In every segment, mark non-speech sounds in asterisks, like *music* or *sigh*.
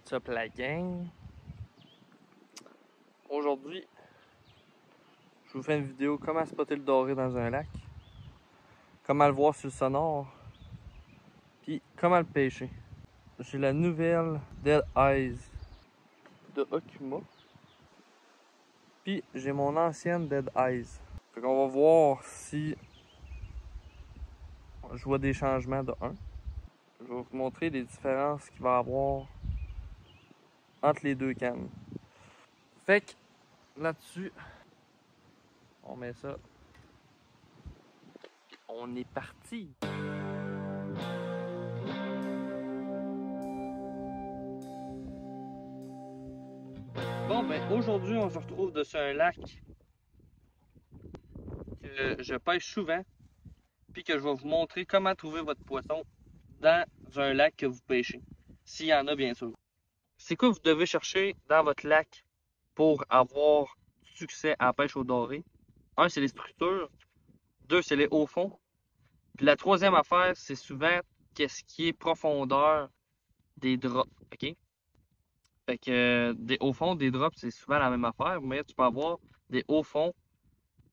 What's up la gang? Aujourd'hui, je vous fais une vidéo comment spotter le doré dans un lac, comment le voir sur le sonore, puis comment le pêcher. J'ai la nouvelle Dead Eyes de Okuma, puis j'ai mon ancienne Dead Eyes. Fait qu'on va voir si je vois des changements de 1. Je vais vous montrer les différences qu'il va y avoir entre les deux cannes. Fait que là-dessus, on met ça. On est parti. Bon ben aujourd'hui on se retrouve dessus un lac que je pêche souvent puis que je vais vous montrer comment trouver votre poisson dans un lac que vous pêchez. S'il y en a bien sûr. C'est quoi vous devez chercher dans votre lac pour avoir succès en pêche au doré? Un, c'est les structures. Deux, c'est les hauts fonds. Puis la troisième affaire, c'est souvent qu'est-ce qui est profondeur des drops. OK? Fait que euh, des hauts fonds, des drops, c'est souvent la même affaire, mais tu peux avoir des hauts fonds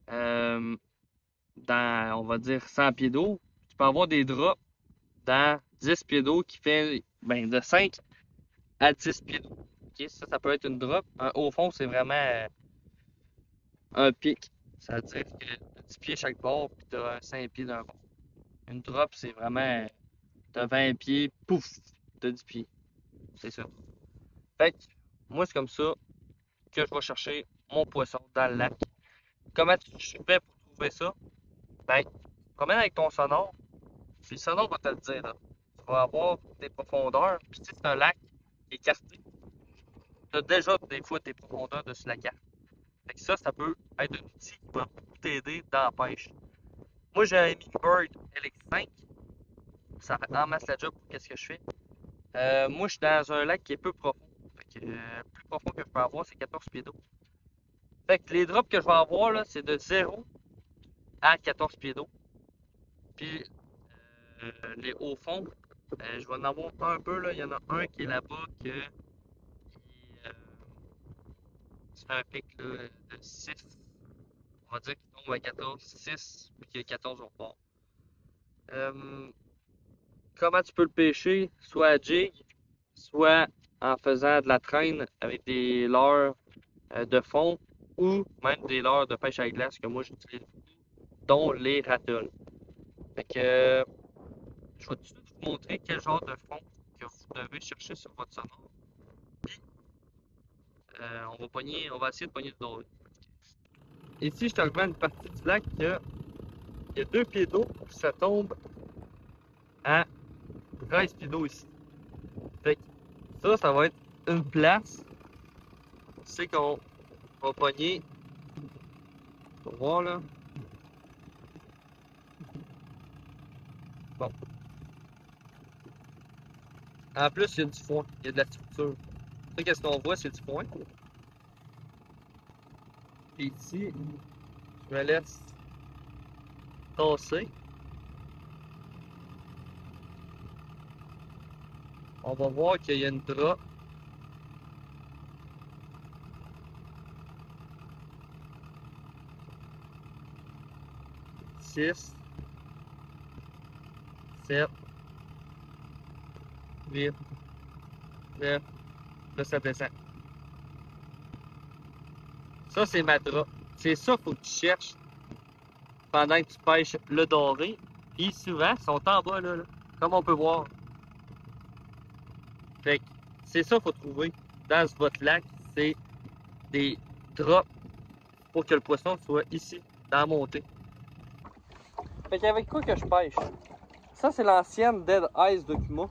euh, dans, on va dire, 100 pieds d'eau. Tu peux avoir des drops dans 10 pieds d'eau qui fait ben, de 5 à 10 pieds d'eau. OK? Ça, ça peut être une drop. Un haut fond, c'est vraiment euh, un pic. Ça veut dire que tu as 10 pieds chaque bord, puis tu as 5 pieds d'un bord. Une drop, c'est vraiment. Tu as 20 pieds, pouf, tu as 10 pieds. C'est ça. Fait que, moi, c'est comme ça que je vais chercher mon poisson dans le lac. Comment tu fais pour trouver ça? Ben, promène avec ton sonore, puis le sonore va te le dire. Là. Tu vas avoir des profondeurs, puis si c'est un lac écarté, tu as déjà des fois tes profondeurs dessus la carte. Fait que ça, ça peut être un outil qui va beaucoup t'aider dans la pêche. Moi, j'ai un Bird LX5. Ça fait en masse la job pour qu'est-ce que je fais. Euh, moi, je suis dans un lac qui est peu profond. Fait que, euh, plus profond que je peux avoir, c'est 14 pieds d'eau. Fait que les drops que je vais avoir, là, c'est de 0 à 14 pieds d'eau. Puis, euh, les hauts fonds, euh, je vais en avoir un peu, là. Il y en a un qui est là-bas qui, euh, c'est un pic de 6. On va dire qu'il tombe à 14, 6, puis qu'il y a 14 au. Euh, comment tu peux le pêcher? Soit à jig, soit en faisant de la traîne avec des leurres euh, de fond ou même des leurres de pêche à glace que moi j'utilise dont les rattles. Fait que je vais tout montrer quel genre de fond que vous devez chercher sur votre sonore. Puis euh, on va pogner, on va essayer de pogner le doré. Ici, je te recommande une partie du lac que il y a deux pieds d'eau, puis ça tombe à 13 pieds d'eau ici. Fait ça, ça va être une place. C'est qu'on va pogner. Va voir là. Bon. En plus, il y a du foin, il y a de la structure. Ça, qu'est-ce qu'on voit, c'est du foin. Puis ici, je me laisse tasser. On va voir qu'il y a une drop. Six. Sept. Huit. Neuf. Là, ça descend. Ça, c'est ma drop. C'est ça qu'il faut que tu cherches pendant que tu pêches le doré. Puis souvent, ils sont en bas, là, là, comme on peut voir. Fait que c'est ça qu'il faut trouver dans votre lac. C'est des drops pour que le poisson soit ici, dans la montée. Fait qu'avec quoi que je pêche? Ça, c'est l'ancienne Dead Eyes Documa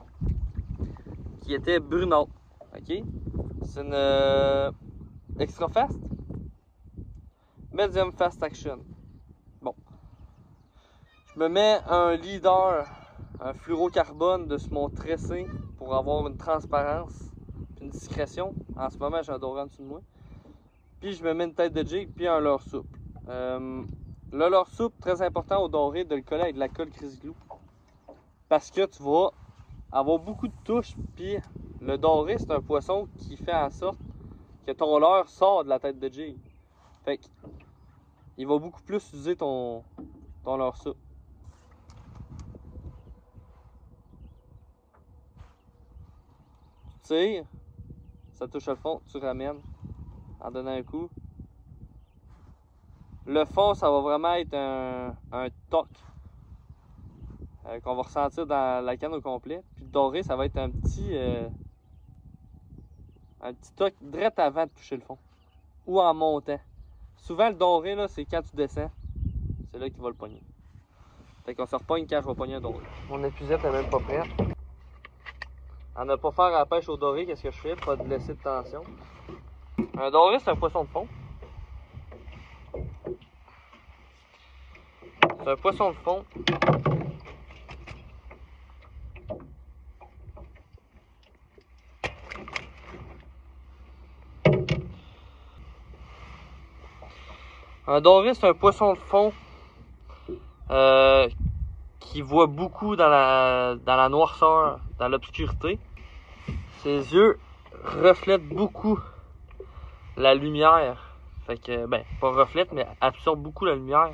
qui était Bruno. OK? C'est une euh, extra fast? Medium fast action. Bon. Je me mets un leader, un fluorocarbone de mon tressé pour avoir une transparence une discrétion. En ce moment, j'ai un doré en dessous de moi. Puis je me mets une tête de jig puis un leurre souple. Euh, le leurre souple, très important au doré de le coller avec de la colle Chris Glue. Parce que tu vas avoir beaucoup de touches puis Le doré, c'est un poisson qui fait en sorte que ton leurre sort de la tête de jig. Fait il va beaucoup plus user ton, ton leurre ça. Tu tires, ça touche le fond, tu ramènes en donnant un coup. Le fond, ça va vraiment être un, un toc euh, qu'on va ressentir dans la canne au complet. Puis le doré, ça va être un petit euh, un petit toc direct avant de toucher le fond ou en montant. Souvent, le doré, là, c'est quand tu descends, c'est là qu'il va le pogner. Fait qu'on se repogne quand je vais pogner un doré. Mon épuisette est même pas prête. À ne pas faire la pêche au doré, qu'est-ce que je fais? Pas de laisser de tension. Un doré, c'est un poisson de fond. C'est un poisson de fond. Un doré, c'est un poisson de fond euh, qui voit beaucoup dans la, dans la noirceur, dans l'obscurité. Ses yeux reflètent beaucoup la lumière. Fait que, ben, pas reflète, mais absorbe beaucoup la lumière.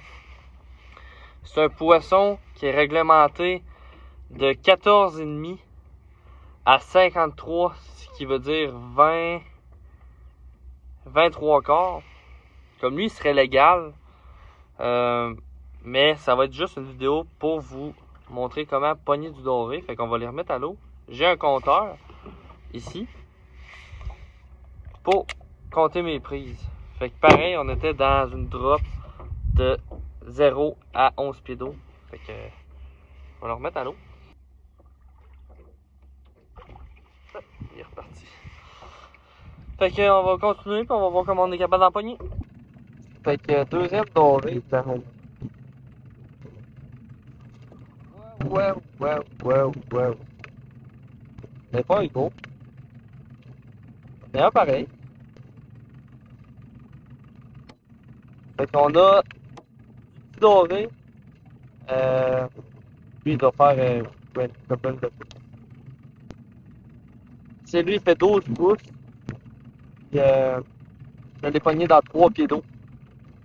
C'est un poisson qui est réglementé de 14,5 à 53, ce qui veut dire 20, 23 quarts. Comme lui, il serait légal. Euh, mais ça va être juste une vidéo pour vous montrer comment pogner du doré. Fait qu'on va les remettre à l'eau. J'ai un compteur ici pour compter mes prises. Fait que pareil, on était dans une drop de 0 à 11 pieds d'eau. Fait que on va le remettre à l'eau. Il est reparti. Fait que on va continuer puis on va voir comment on est capable d'en pogner. Fait que deuxième doré dans Ouais, ouais, ouais, ouais. Mais pas un gros. Mais un pareil. Fait qu'on a petit doré. Euh, lui, doit faire euh, C'est lui, il fait 12 pouces. Puis, euh, je l'ai pogné dans 3 pieds d'eau.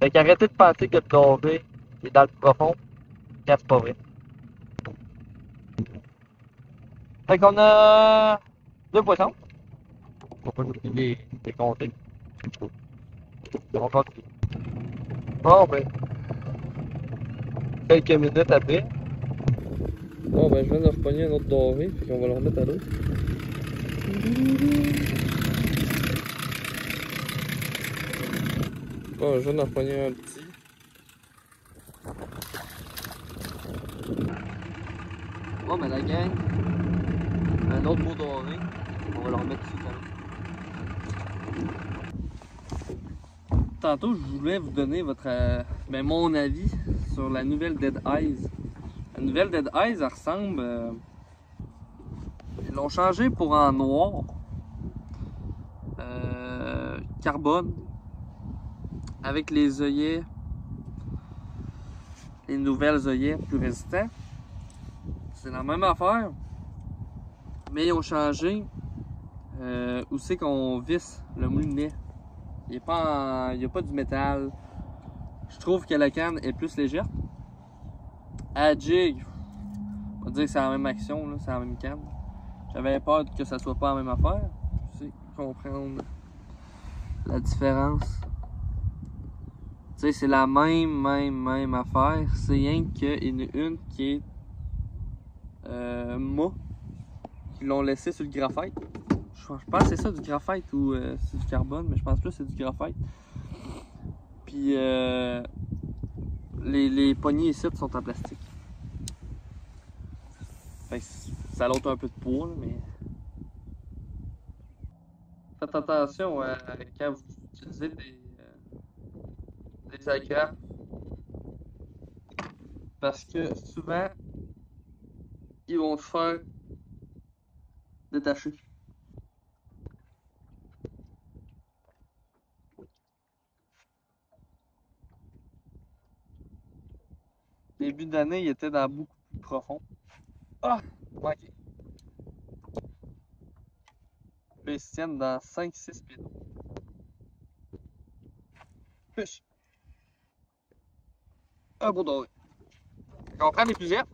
Fait qu'arrêtez de penser que le doré est dans le profond, quand c'est pas vrai. Fait qu'on a deux poissons. On va pas oublier les compter. On continue. Bon ben. Quelques minutes après. Bon ben je viens de repogner un autre doré, puis on va le remettre à l'eau. Bon, je viens d'en repogner un petit. Bon ben la gang, un autre beau doré. On va le remettre quand même. Tantôt, je voulais vous donner votre, euh, ben, mon avis sur la nouvelle Dead Eyes. La nouvelle Dead Eyes, elle ressemble. euh, ils l'ont changé pour en noir. Euh, carbone. Avec les œillets. Les nouvelles œillets plus résistants. C'est la même affaire. Mais ils ont changé euh, où c'est qu'on visse le moulinet. Il n'y a, pas du métal. Je trouve que la canne est plus légère. À jig, on va dire que c'est la même action, c'est la même canne. J'avais peur que ça soit pas la même affaire. Tu sais, comprendre la différence. Tu sais, c'est la même, même, même affaire. C'est rien qu'il y en a une qui est euh, qui l'ont laissé sur le graphite. Je pense que c'est ça du graphite ou euh, c'est du carbone, mais je pense plus que c'est du graphite. Puis euh, les, les poignées ici sont en plastique. Ça l'ôte un peu de poids, mais. Faites attention euh, quand vous utilisez des, Parce que souvent, ils vont se faire détacher. Début d'année, il était dans beaucoup plus profond. Ah! Manqué. ils se tiennent dans 5-6 pieds d'eau. Un beau doré. Fait qu'on prend les plusieurs.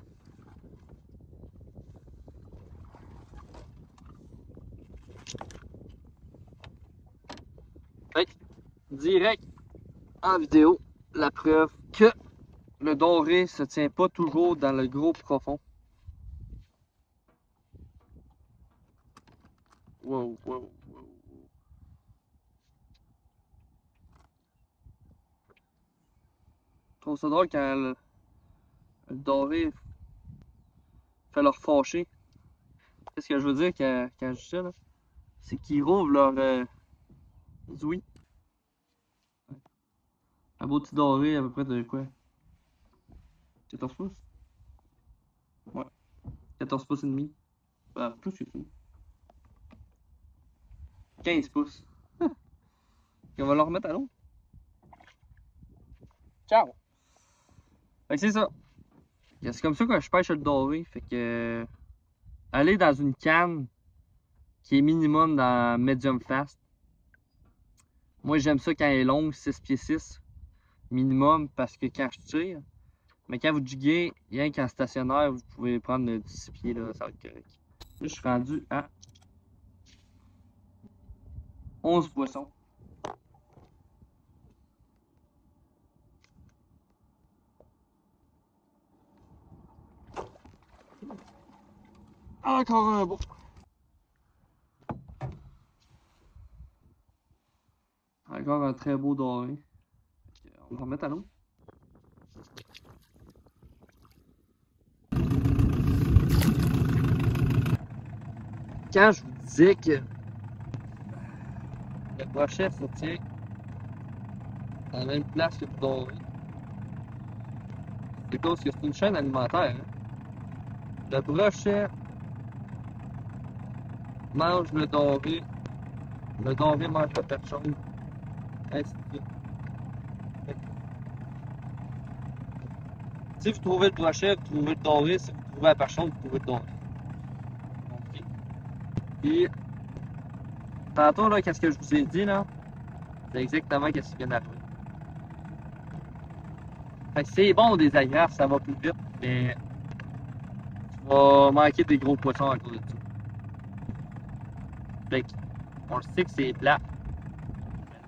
Direct en vidéo, la preuve que le doré se tient pas toujours dans le gros profond. Wow, wow, wow, wow. Je trouve ça drôle quand le, doré fait leur fâcher. Qu'est-ce que je veux dire quand, quand je dis ça, là? C'est qu'ils rouvrent leur euh. Un beau petit doré à peu près de quoi? 14 pouces? Ouais. 14 pouces et demi. Ah, plus que ça. 15 pouces. *laughs* On va le remettre à l'eau. Ciao! Fait que c'est ça. C'est comme ça que je pêche le doré. Fait que. Aller dans une canne qui est minimum dans medium fast. Moi j'aime ça quand elle est longue, 6 pieds 6 minimum parce que quand je tire, mais quand vous jiguez, rien qu'en stationnaire, vous pouvez prendre le 10 pieds là, ça va être correct. Je suis rendu à 11 poissons. Encore un beau. Encore un très beau doré. On va remettre à l'eau. Quand je vous disais que le brochet se tient à la même place que le doré, c'est parce que c'est une chaîne alimentaire. hein. Le brochet mange le doré, le doré mange la que- Si vous trouvez le brochet, vous trouvez le doré, si vous trouvez la perchaude, vous trouvez le doré. Compris? Puis, tantôt, là, qu'est-ce que je vous ai dit, là? C'est exactement qu'est-ce qui vient d'arriver. Fait que c'est bon des agrafes, ça va plus vite, mais tu vas manquer des gros poissons à cause de ça. On le sait que c'est plat.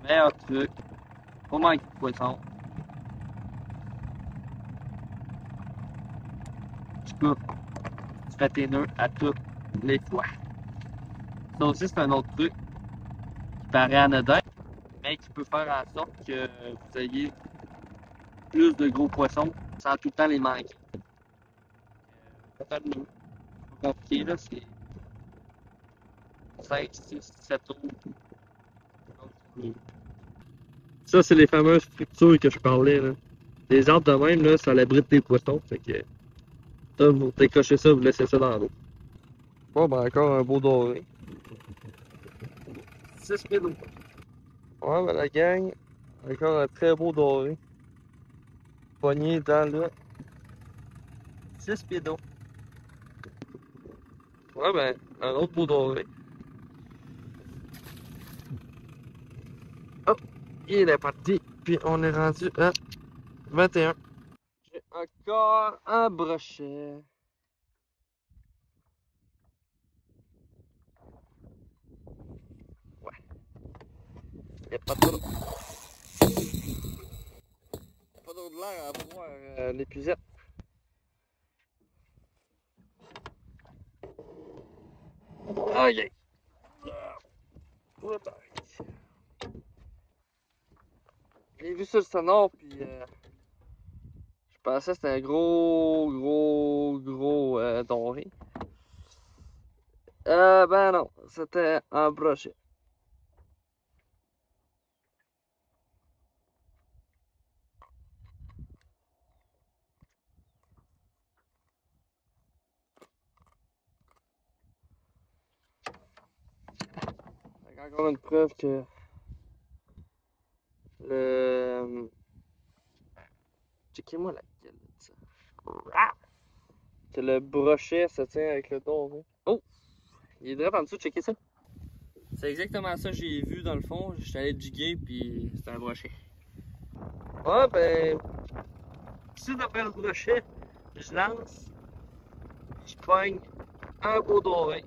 Le meilleur truc, pour manquer de poissons, tu coupes, tu fais tes nœuds à toutes les fois. Ça aussi, c'est un autre truc qui paraît anodin, mais qui peut faire en sorte que vous ayez plus de gros poissons sans tout le temps les manquer. Euh, pas compliqué, là, c'est 5, 6, 7 trous. Ça, c'est les fameuses structures que je parlais. Là. Les arbres de même, là, ça l'abrite des poissons. Fait que, ça, vous décrochez ça, vous laissez ça dans l'eau. Bon, ben encore un beau doré. 6 pieds d'eau. Ouais, ben la gang, encore un très beau doré. Pogné dans le 6 pieds d'eau. Ouais, ben, un autre beau doré. Il est parti. Puis on est rendu à 21. J'ai encore un brochet. Ouais. Il n'y a pas trop. Pas de l'air à voir euh, l'épuisette. Aïe. Ouais, ben, J'ai vu sur le sonore, puis euh, je pensais que c'était un gros, gros, gros euh. Euh, ben non, c'était un brochet. Encore une preuve que le. Checkez-moi la gueule de ça. Que le brochet se tient avec le doré. Oh! Il est direct en dessous, checkez ça. C'est exactement ça que j'ai vu dans le fond. J'étais allé jiguer puis c'était un brochet. Ah ben. Si d'après le brochet, je lance, je pogne un beau doré.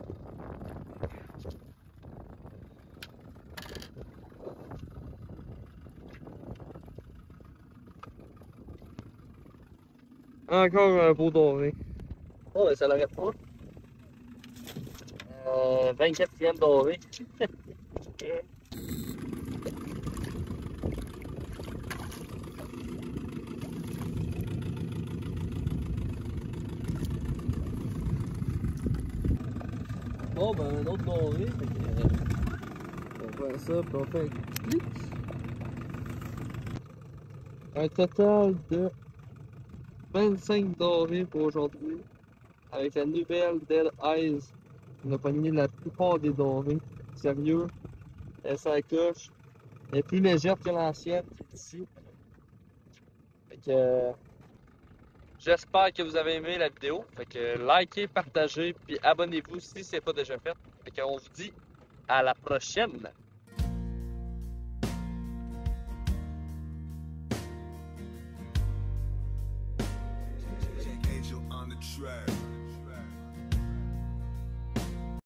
Encore un beau doré. Oh, ben ça l'arrête pas. Euh, 24e doré. Bon, ben un autre doré. Fait que, euh, on va faire ça, puis on fait un clic. Un total de 25 dorés pour aujourd'hui. Avec la nouvelle Dead Eyes, on a pogné la plupart des dorés. Sérieux, elle s'accroche. Elle est plus légère que l'ancienne ici. Fait que. euh, J'espère que vous avez aimé la vidéo. Fait que likez, partagez, puis abonnez-vous si c'est pas déjà fait. Fait qu'on vous dit à la prochaine.